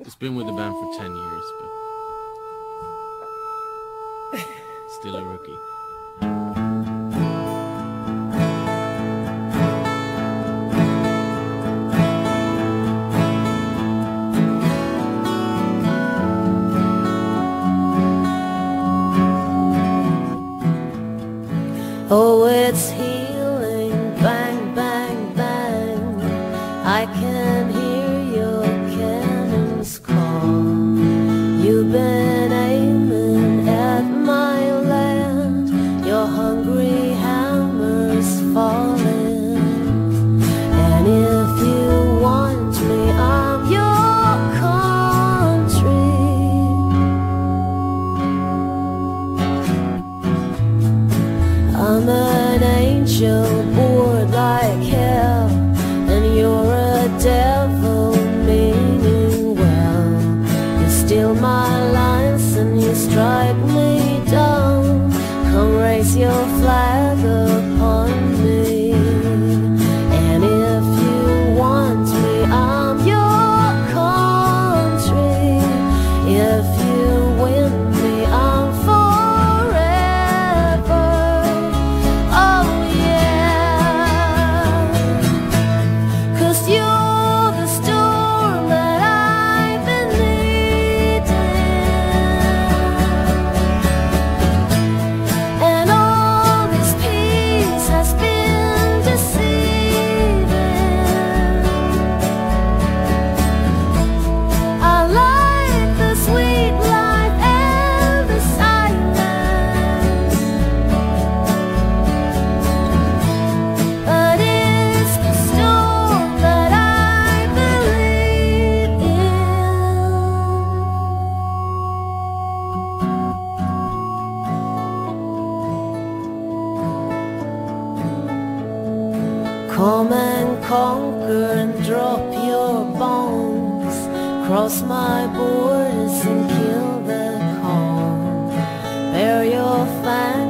it's been with the band for 10 years, but still a rookie. Oh, it's healing, bang, bang, bang. I can Come and conquer and drop your bombs. Cross my borders and kill the calm. Bear your family